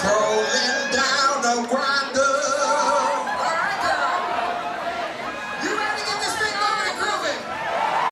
Rolling down the ground.